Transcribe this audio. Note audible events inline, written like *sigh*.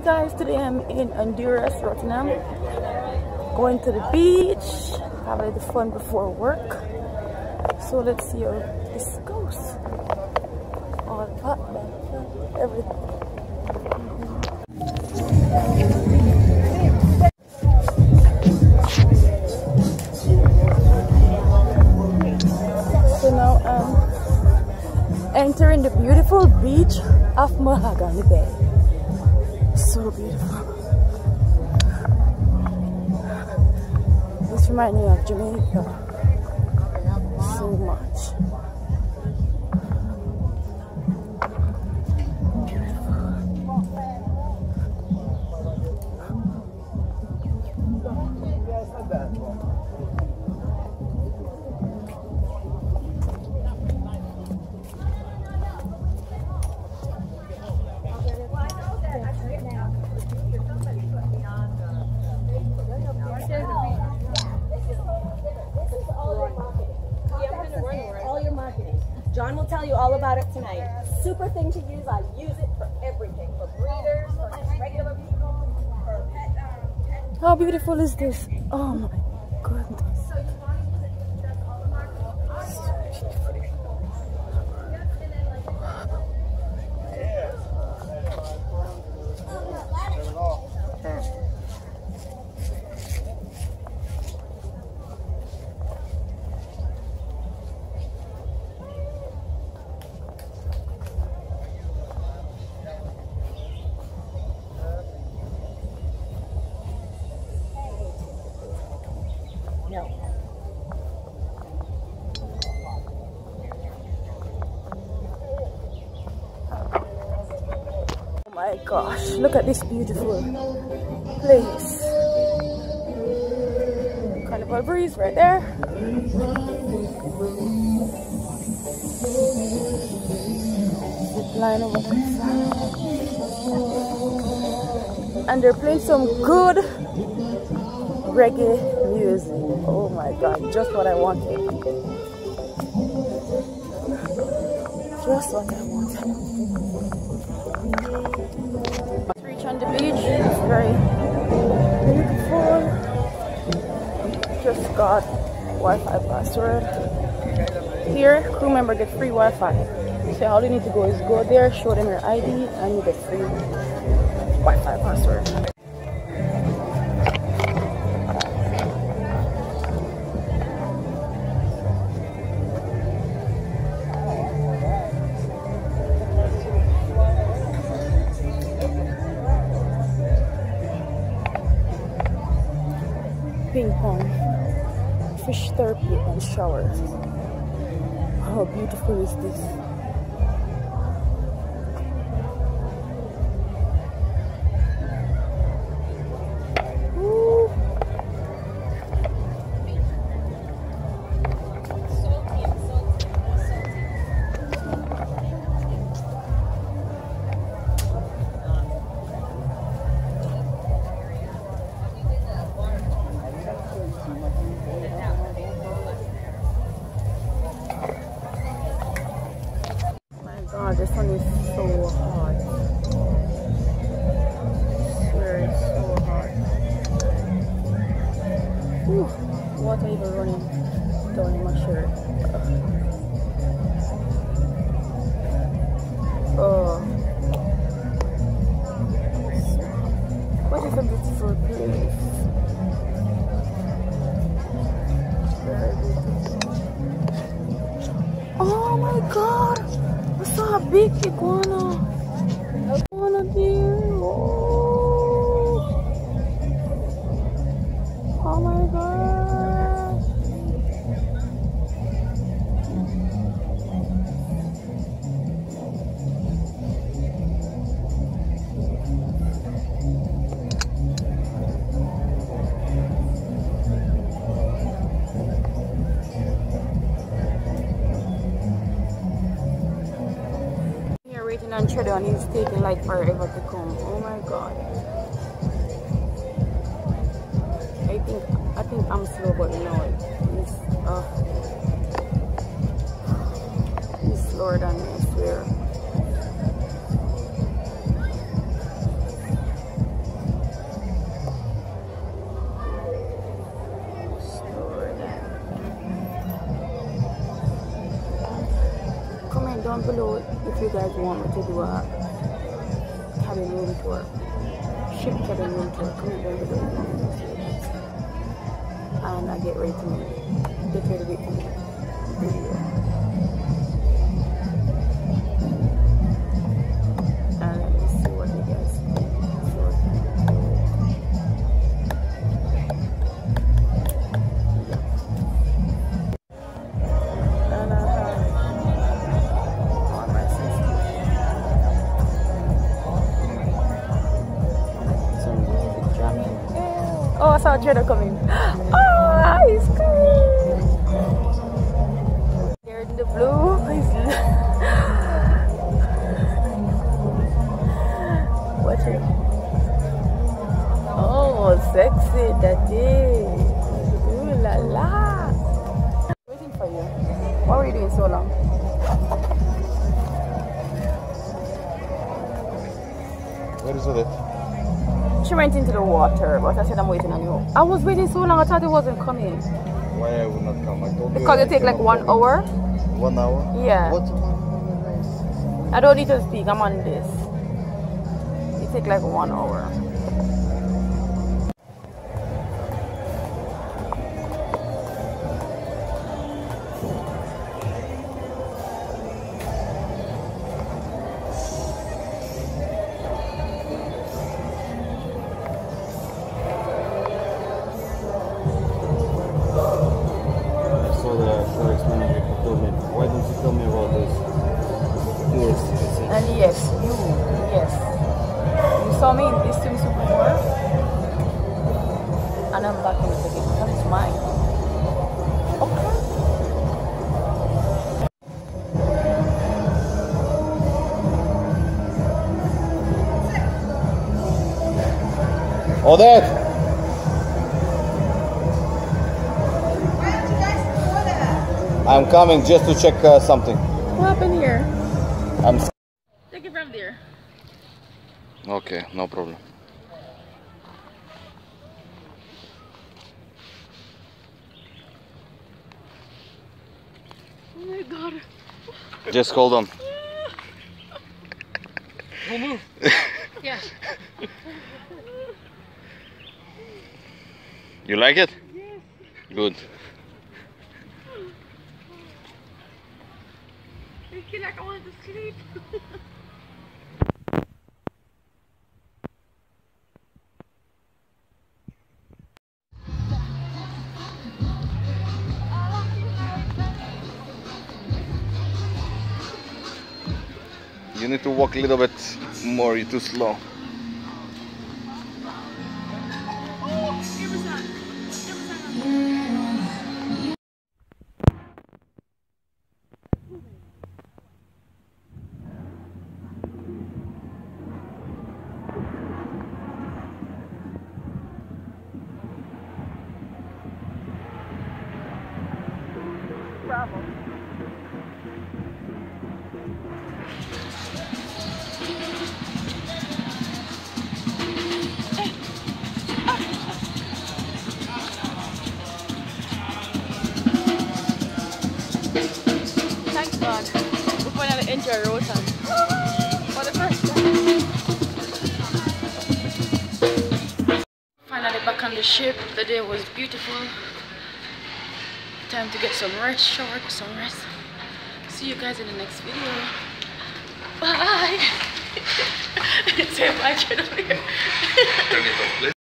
Hey guys, today I'm in Honduras, Roatan. Going to the beach, have a little fun before work. So let's see how this goes. All hot, everything. So now I'm entering the beautiful beach of Mahogany Bay. Reminds me of Jamaica so much. John will tell you all about it tonight. Super thing to use. I use it for everything. For breeders, for regular people, for pet, um, pet. How beautiful is this? Oh my goodness. My gosh, look at this beautiful place. Carnival breeze right there. Line over there. And they're playing some good reggae music. Oh my god, just what I wanted. Just what I wanted. Reach on the beach. It's very beautiful. Just got Wi-Fi password. Here, crew member get free Wi-Fi. So all you need to go is go there, show them your ID, and you get free Wi-Fi password. Ping fish therapy, and showers. How beautiful is this? Water even running in my shirt. Oh. What is a beautiful place? Oh my god! I saw a big. Iguana waiting on Trudeau and he's taking like forever to come. Oh my god. I think I think I'm slow but no it's uh he's slower than me, I swear. Comment down below if you guys want cabin room tour. Ship cabin room tour. Comment down below if you want me to do that. And I get ready to get ready to make Oh, I saw Jada coming. *gasps* Oh, he's coming. Here in the blue. *laughs* Watch it. Oh, sexy, daddy. Ooh la la. Waiting for you. Why were you doing so long? Where is it? She went into the water, but I said I'm waiting on you. I was waiting so long, I thought it wasn't coming. Why I will not come? I told. Because it take like one hour. One hour? Yeah. What? I don't need to speak, I'm on this. It take like one hour. You, yes. You saw me in this swimsuit before. And I'm back in it again. Because it's mine. Okay. Odette! I'm coming just to check uh, something. What happened here? I'm. Take it from there. Okay, no problem. Oh my god. Just hold on. Yeah. You like it? Yes. Good. I feel like I to sleep. *laughs* You need to walk a little bit more. You're too slow. Enjoy Roatan. For the first time. Finally back on the ship. The day was beautiful. Time to get some rest, shower, some rest. See you guys in the next video. Bye. *laughs* Say bye.